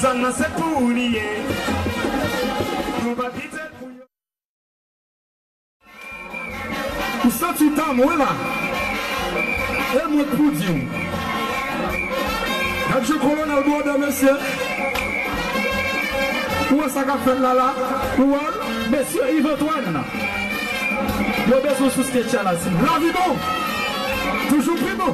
Zan nan se pou niye. Nou pa dite pou yo. Ou sa tu tam wè la? E mwen pou di ou? Adjou kolonel bo de mesye. Ou sa ka fèl la la? Ou an Mesye Yves Twan Yo bezou sou sketche la si La vi bon? Toujou pri bon?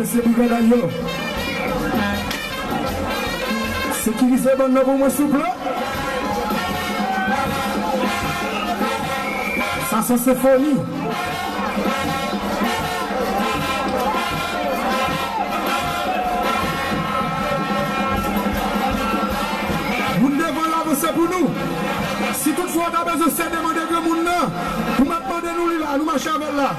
monsieur Bougan yo sécuriser bon nom pour moi souple ça c'est c'est folie Moun devon la vous c'est pour nous si toutefois on a besoin de se demander que moun nan vous m'attendez nous là nous marchons avec là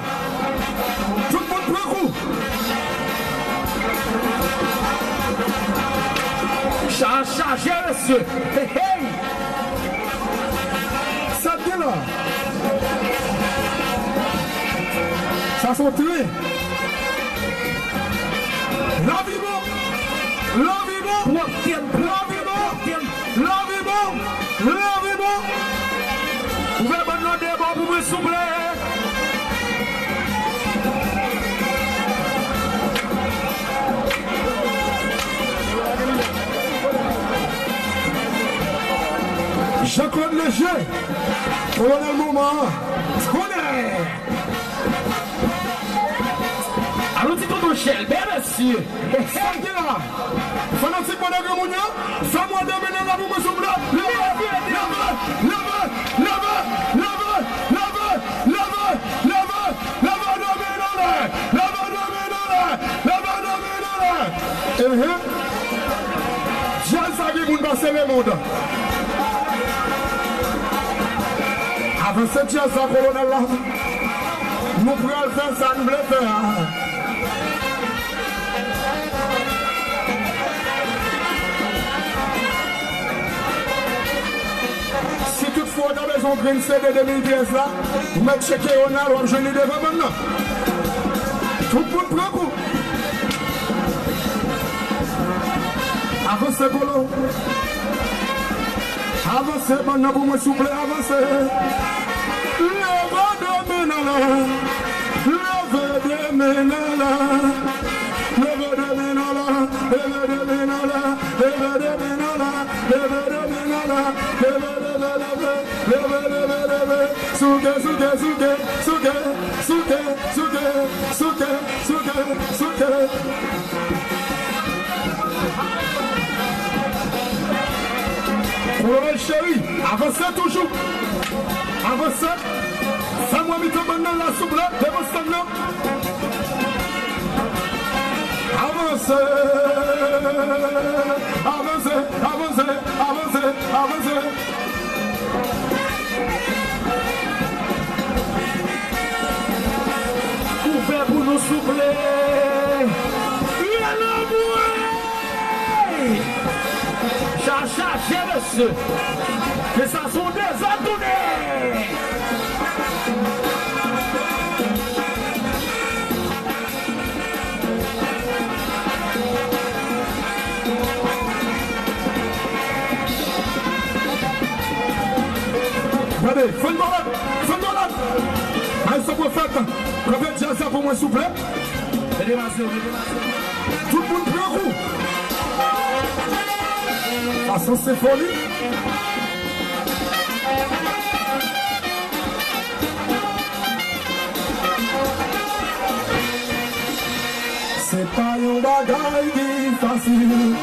Chan chanje resye He hey Sa te la Sa son tue L'enviment L'enviment L'enviment L'enviment L'enviment Ouve bon nan deban pou mwen souple Jean-Claude Léger, on est le moment, tonnerre Allons-y, tonton Chelbert, monsieur Serge là Fanatique Bonheur Gamounia, Samoa Damene, la boum, souble, le le le Jal sa ge moun basen le moun Avec ce qui est ça, colonel là, nous pouvons faire ça, nous voulons faire. Si toutefois dans la maison les Green CD 2015 vous mettez checké on a l'homme, je l'ai devant maintenant. Tout le monde prend coup. Avec ce colonel. Avancez, maintenant pour moi, s'il vous plaît, avancez. Levez de menala. Levez de menala. Levez de menala. Levez de menala. Levez de menala. Levez de menala. Levez de menala. Levez menala. Souke, souke, souke, souke, souke, souke, souke, souke, souke. Rommel Chéri, avant ça toujours. Avant ça, moi maintenant la soupe là, devant ça. Avancez, avancez, avancez, avancez, avancez. Ouvert pour nous souffler. Et à Aşağı Esasın dezatı ne? Hadi fın dolar, fın dolar. Ay sopofeta, profet ceza pour moi s'il vous plaît. Ele nasceu, ele nasceu. Façon symphonie. C'est pas un bagage qui facile.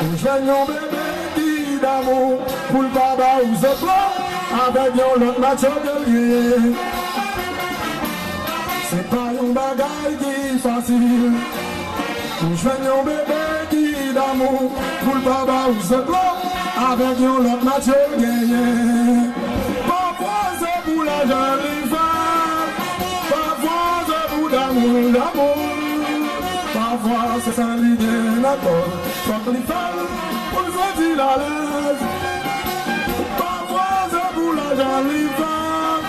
Un jeune un bébé qui d'amour pour le baba ou ce plan avec un autre match de lier. C'est pas un bagage qui facile. Jeune un bébé qui d'amour. Pour le baba ou ce plan avec un autre match de gagner. Parfois c'est pour la jolie femme, parfois c'est pour d'amour, d'amour. Parfois c'est sans l'idée d'accord Quand les femmes pour se sentir à l'aise Parfois c'est pour la jolie femme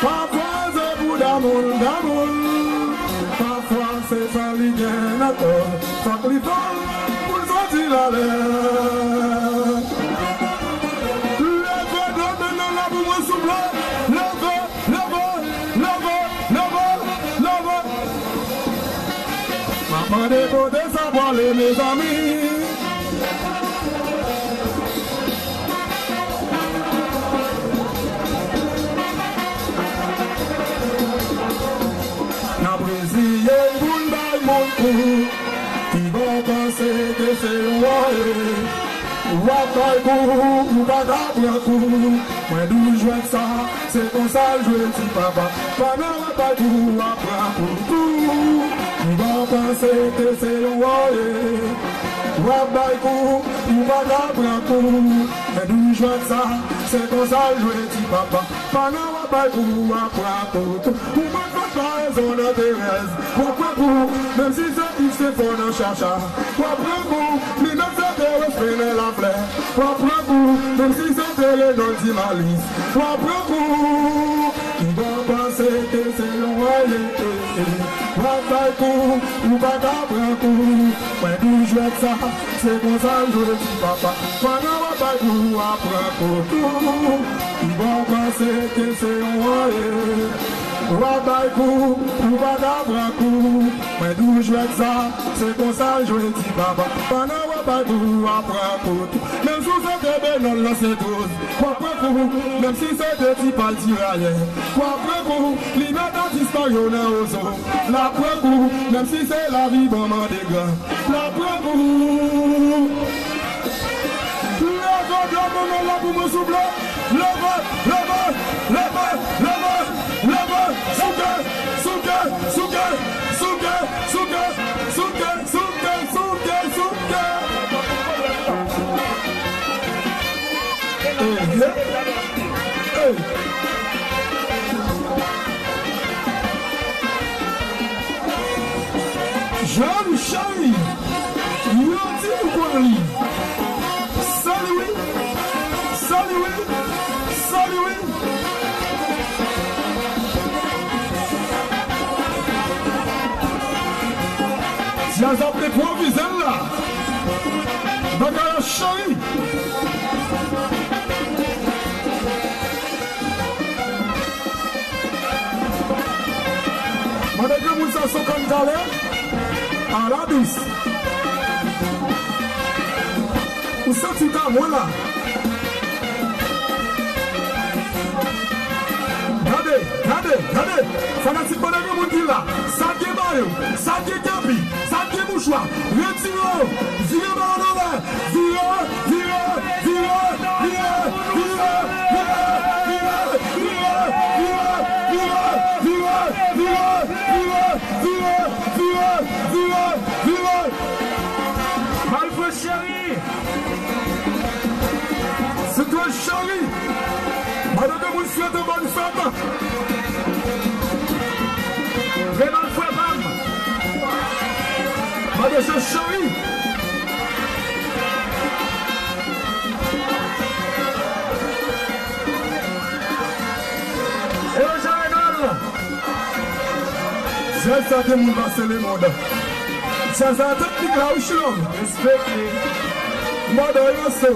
Parfois c'est pour d'amour, d'amour Se fan li gen akor Fak li fol pou zanti la lè Leve, leve, leve, leve mwen souple Leve, leve, leve, leve, leve. Maman de kote sa boale, mes ami kou Ti bon panse te se loye Wakay kou, ou baka wakou Mwen dou jwen sa, se kon sa jwen ti papa. Pana wakay kou, apra kou kou Ti bon panse te se loye Wakay kou, ou baka wakou Mwen dou jwen sa c'est qu'on ça joue les petits papas. Panawa bail pour nous, après tout. Pour moi, quand pas raison de Thérèse. Pourquoi vous, même si c'est X, c'est pour nos chacha. Pourquoi vous, mais non, c'est des refrains la plaie. Pourquoi vous, même si c'est télé, non, dit malice. Pourquoi vous, cu, uba da bucu Mai duci viața, se gozalul și papa Pana wa badu apra cu tu Wabay kou, ou baga brankou Mwen nou jwet sa, se kon sa jwet ti baba. Panan wabay kou, wapran koutou Mem sou se tebe non la se doz Wapran kou, mem si se de ti pal ti raye. Wapran kou, li beda ti stanyone ozo. La pran kou, mem si se la vi bonman dega La pran kou. Le vod, le vod, le vod, le vod, le vod, le vod Jean Charlie, you are Nan zap de provize la. Nan kaya chay Mwen deke moun sa sou kan gale A la dis. Ou sa ti ta mwen la. Gade, gade, gade. Fanatik mwen deke moun ki la. Sa ge bayou, sa ge kabi joie. Retiro, zero Barnaba, zero, zero, zero, chéri C'est toi chéri Madame de Monsieur de bonne femme Vraiment Mother so sorry. Sen zaten bundan senin orada. Sen zaten bir kavuşurum. Respectli. Mother nasıl?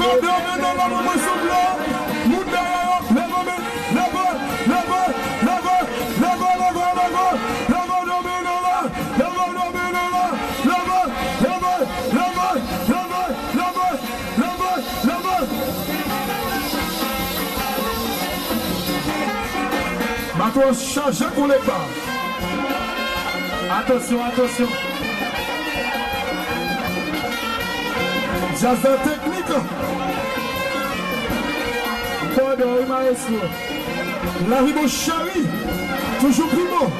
Love, love, love, love, love, love, love, Attention, je les pas. Attention, attention. Jazz technique. Bodo Maestro. Laribo Chari. Toujours primo.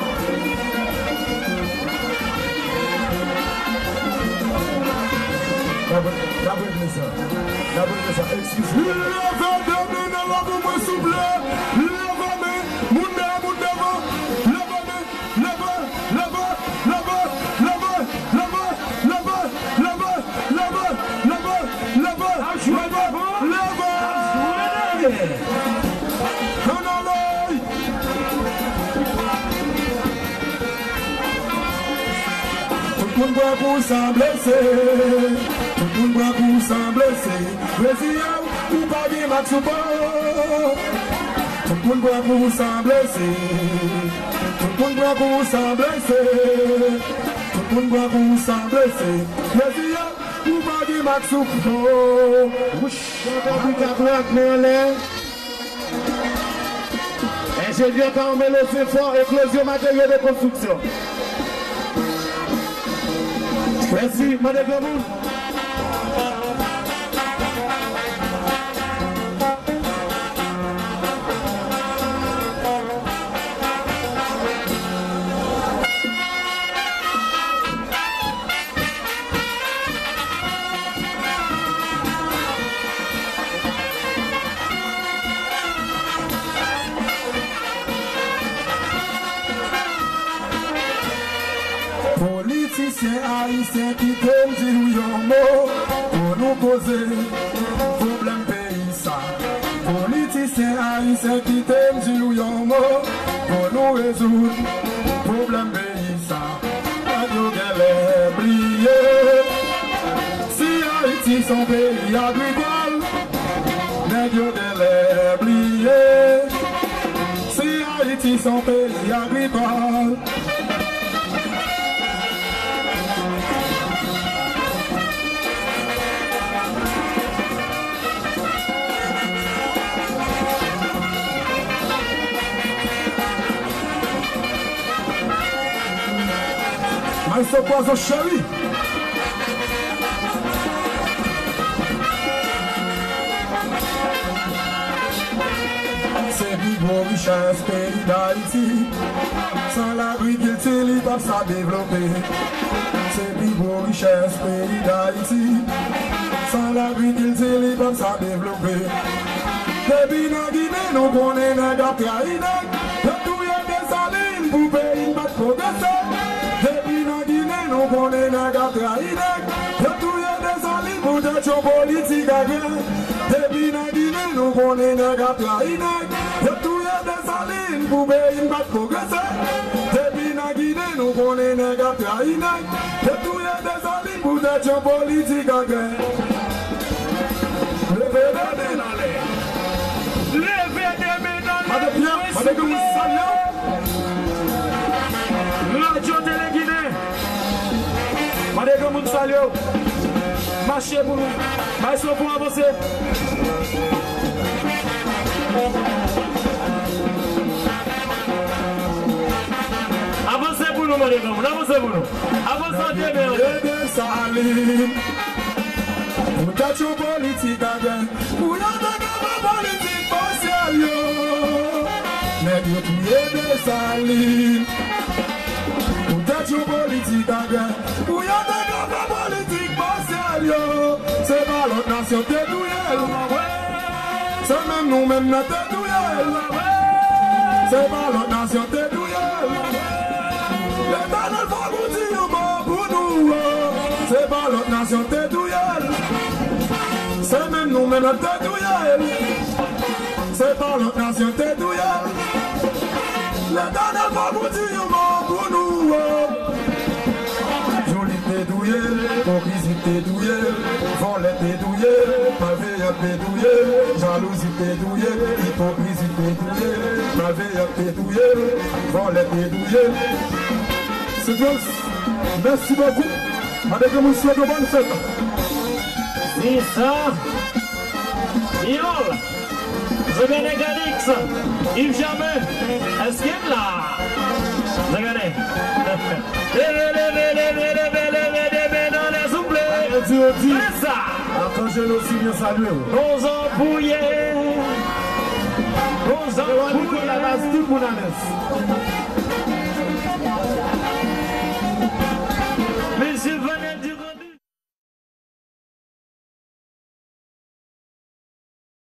D'après ça. D'après ça. Excuse-moi. Le vendeur, nous ne l'avons pas souple. Moun bra pou san Tout moun bra pou san blese yaw, ou pa gen mak Tout moun bra pou san blese Tout moun bra pou san Tout moun bra pou san blese Prezi yaw, ou pa gen mak sou pa Wouch, Afrika Black Merlin. Ingénieur Carmelo Fort, éclosion matériel de construction. Merci, Madame Gamoun. politisyen haisyen ki tem di nou yon mou Pou nou pose, problem peyi sa Politisyen haisyen ki tem di nou yon mou Pou nou rezout, problem peyi sa An yo gen le bliye Si Haiti son peyi agrikol Neg yo gen le bliye Si Haiti son peyi agrikol Ay se bozo chéri. Se bi gwo richans peri da iti San la grikilti li tap sa devlope Se bi gwo richans peri da iti San la grikilti li tap sa devlope Debi nan gine nou konen nan gati a inek Yon touye de salin pou peyin bat progresen pou konen naga traidek Yo touye de sali pou de chou politik agen Depi nagine nou konen naga traidek Yo touye de sali pou beyin bat progrese Depi nagine nou konen naga traidek Yo touye de sali pou de chou politik agen Leve de menale Leve de menale Made pya, made koum salyo Radio Tele Guinée Negro, o mundo falhou. Mas chego, né? mais proponho a você. Avancez vou nous, madame, avancez pour nous. Avancez, Dieu, mais. Bébé Salim. Vous balot nasyon te douyel Se men nou men na te douyel Se balot nasyon te douyel L'Éternel va vous dire bon pour nous. C'est pas l'autre nation t'es. C'est même nous même t'es. C'est pas l'autre nation t'es douillelle. L'Éternel va vous dire bon pour nous. Jolie t'es douillelle, hypocrisie t'es malveillant t'es douillelle, jalousie douillelle, hypocrisie t'es douillelle, volet t'es douillelle. C'est. Merci beaucoup. Avec vous souhaite une bonne fête. C'est ça. Yol. Regardez Galix. Yves Jamais. Est-ce qu'il est là? Regardez. Dieu dit, Angèle aussi bien salué. Nous empouillés. Nous empouillés. Nous empouillés.